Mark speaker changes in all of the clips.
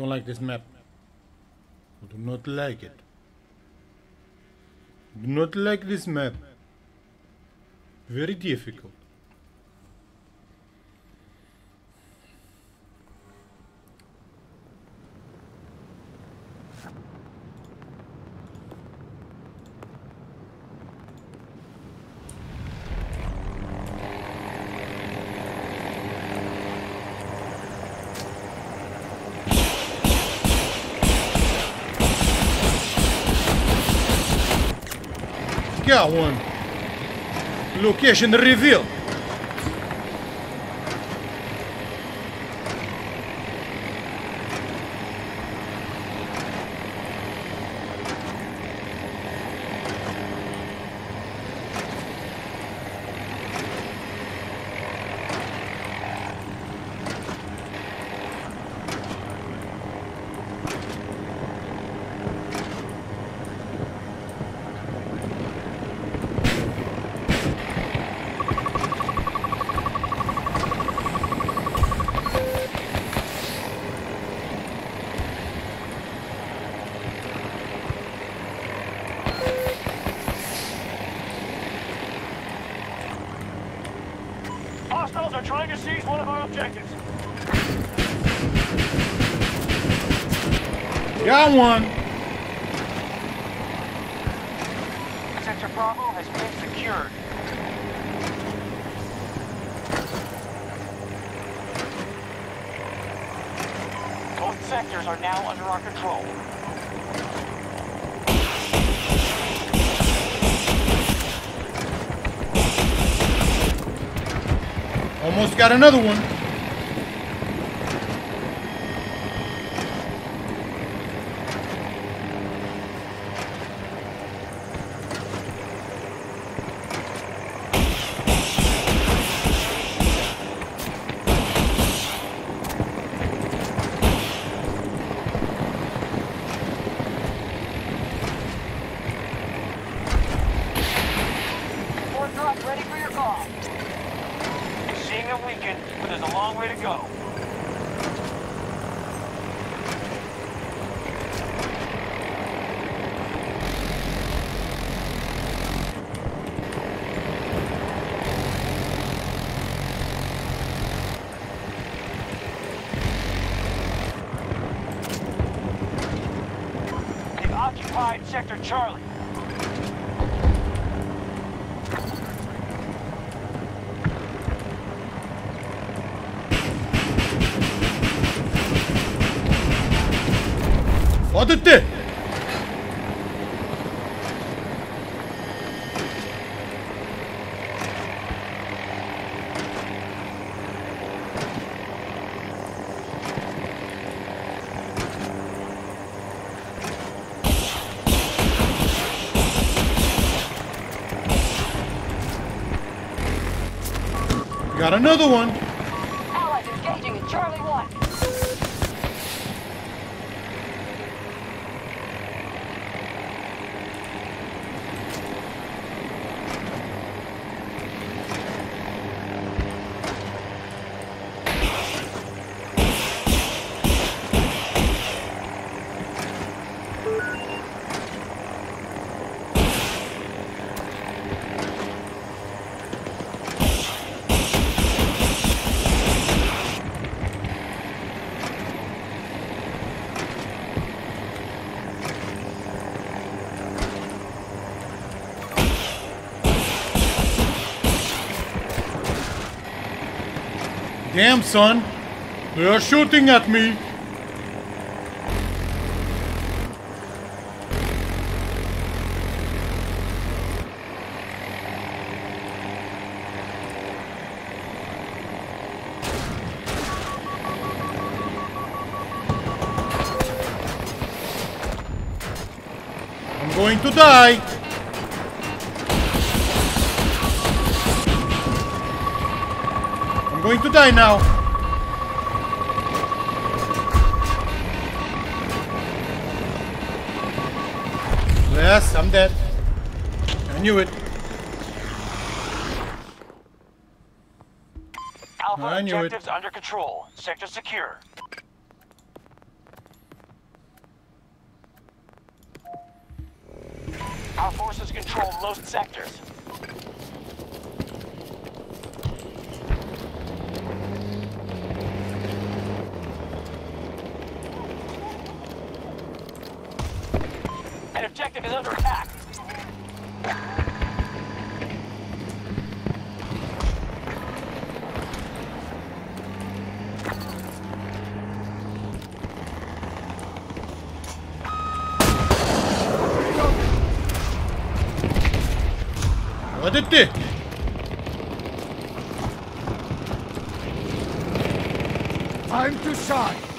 Speaker 1: don't like this map. I do not like it. Do not like this map. Very difficult. Got one. Location reveal.
Speaker 2: Hostiles are trying to seize one of our objectives.
Speaker 1: Got one.
Speaker 2: Sector Bravo has been secured. Both sectors are now under our control.
Speaker 1: Almost got another one.
Speaker 2: Sector Charlie.
Speaker 1: Hadi Got another one.
Speaker 3: Allies engaging in Charlie 1.
Speaker 1: Damn, son. They are shooting at me. I'm going to die. I'm going to die now. Yes, I'm dead. I knew it.
Speaker 2: Alpha
Speaker 1: I knew
Speaker 2: objectives it. under control. Sector secure. Our forces control most sectors. Objective is under attack.
Speaker 1: What did they?
Speaker 4: Time to shine.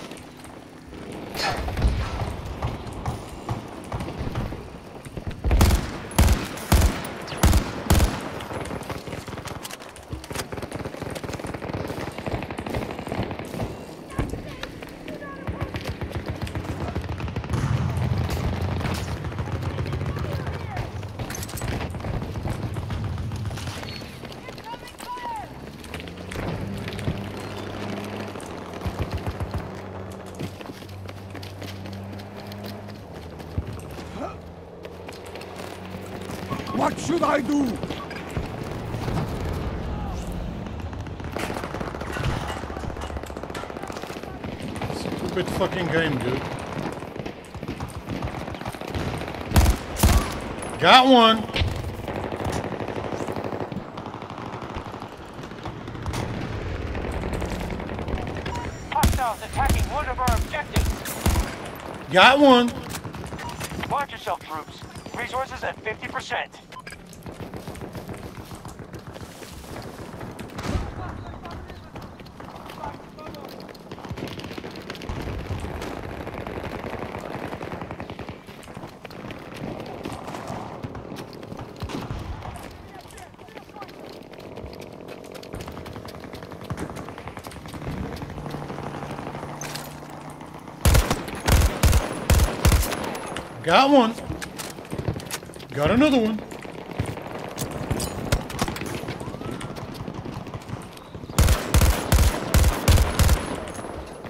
Speaker 4: What should I do?
Speaker 1: Stupid fucking game, dude. Got one.
Speaker 2: Hostiles attacking one of our objectives.
Speaker 1: Got one.
Speaker 2: Watch yourself, troops. Resources at 50%.
Speaker 1: Got one. Got another one.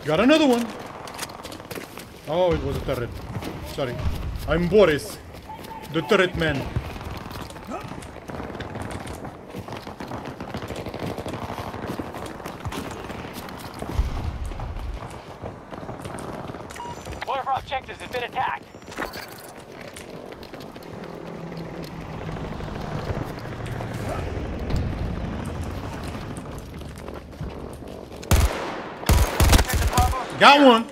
Speaker 1: Got another one. Oh, it was a turret. Sorry. I'm Boris, the turret man.
Speaker 2: One of has been attacked.
Speaker 1: Got one.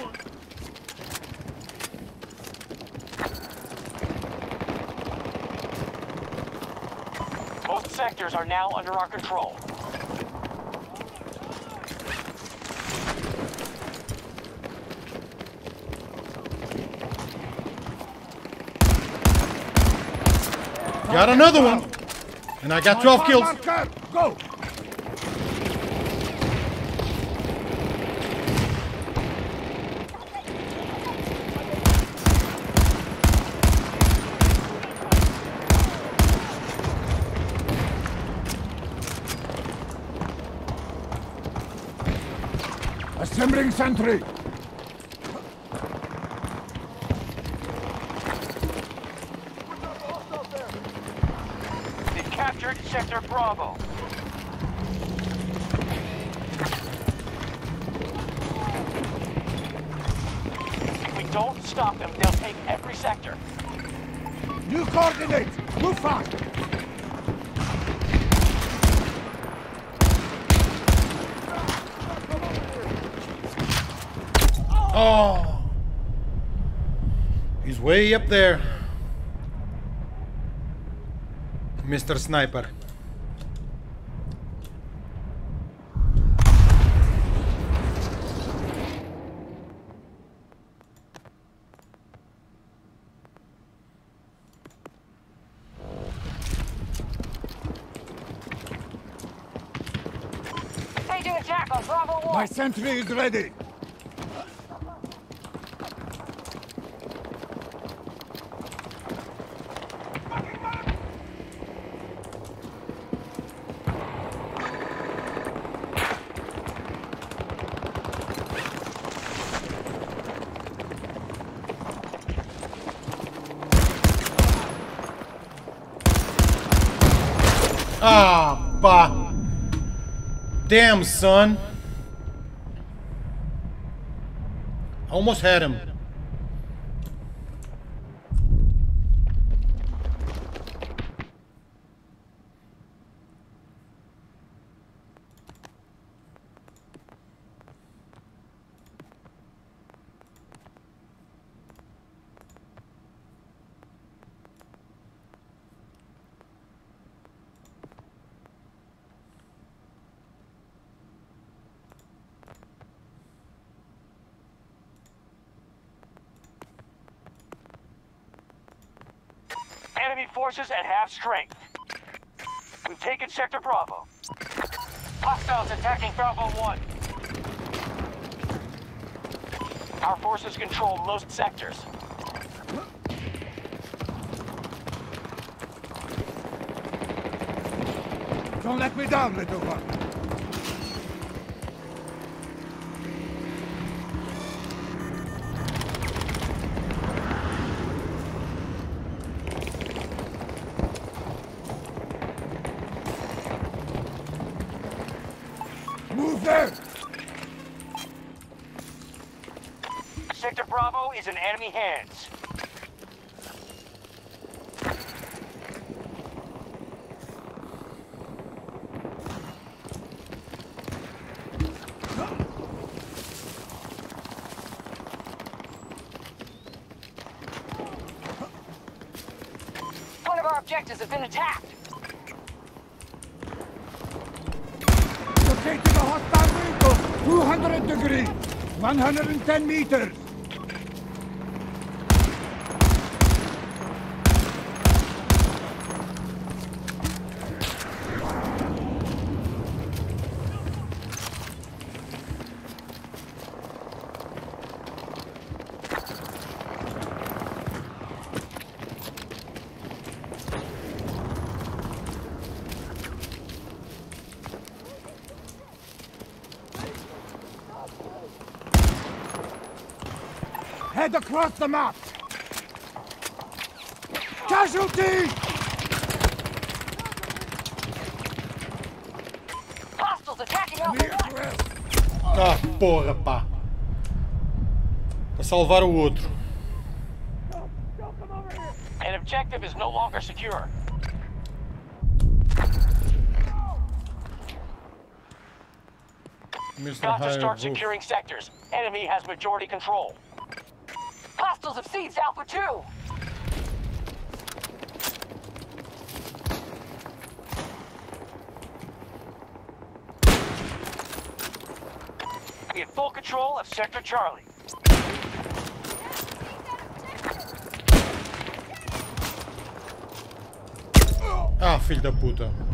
Speaker 2: Most sectors are now under our control.
Speaker 1: Got another one. And I got 12 kills.
Speaker 4: Marker, go! Assembling sentry.
Speaker 2: They've captured Sector Bravo. If we don't stop them, they'll take every sector.
Speaker 4: New coordinates. Move fast.
Speaker 1: Oh. He's way up there. Mr. Sniper.
Speaker 3: Staging attack on Bravo 1.
Speaker 4: My sentry is ready.
Speaker 1: Ah, pá. Damn, son. I Almost had him.
Speaker 2: Enemy forces at half strength. We've taken Sector Bravo. Hostiles attacking Bravo 1. Our forces control most sectors.
Speaker 4: Don't let me down, little one.
Speaker 2: Sector Bravo is in enemy hands.
Speaker 3: One of our objectives has been attacked.
Speaker 4: Located a hostile vehicle! 200 degrees! 110 meters! Head across the map! Casualty!
Speaker 3: Hostiles attacking Alpha
Speaker 4: Near
Speaker 3: 1.
Speaker 4: to us.
Speaker 1: Ah, porra, pá. Para salvar o outro.
Speaker 2: An objective is no longer secure.
Speaker 1: Mr.
Speaker 2: Got to start securing sectors. Enemy has majority control.
Speaker 3: Hostiles have seized Alpha 2.
Speaker 2: We have full control of Sector Charlie.
Speaker 1: Ah, filho da puta.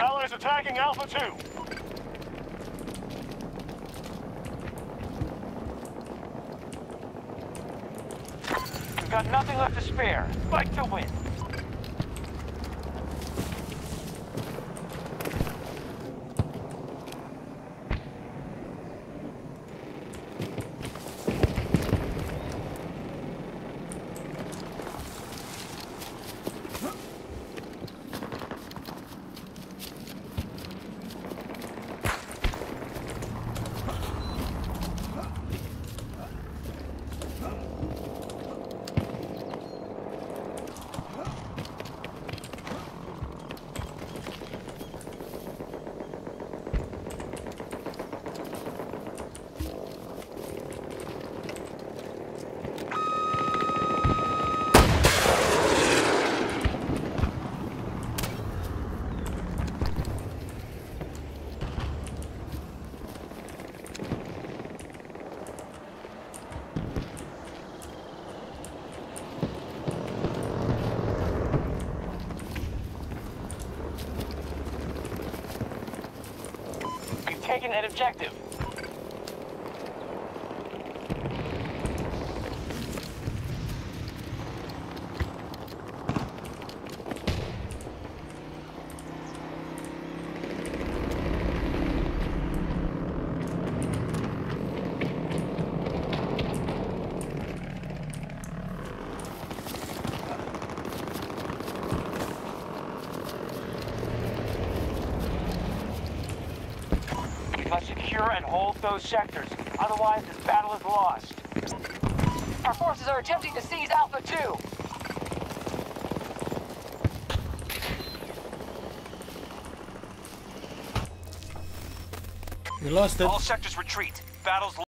Speaker 2: Allies attacking Alpha 2. We've got nothing left to spare. Fight to win. Taken an objective. We must secure and hold those sectors. Otherwise, this battle is lost.
Speaker 3: Our forces are attempting to seize Alpha 2.
Speaker 1: We lost it.
Speaker 2: All sectors retreat. Battle's